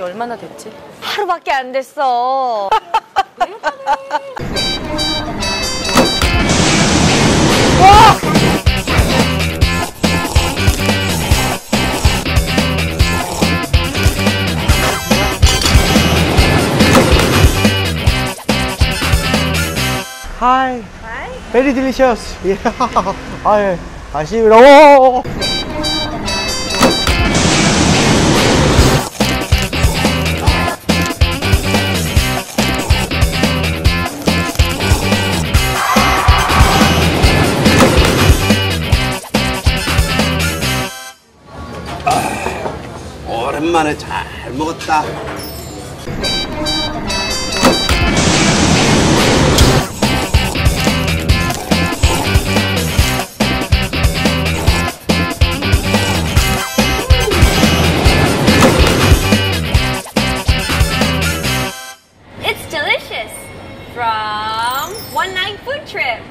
여기 얼마나 됐지? 하루밖에 안 됐어. Hi. Hi. Very delicious. Yeah. 아, 예. 아쉬 오랜만에 잘 먹었다. It's delicious from One Night Food Trip.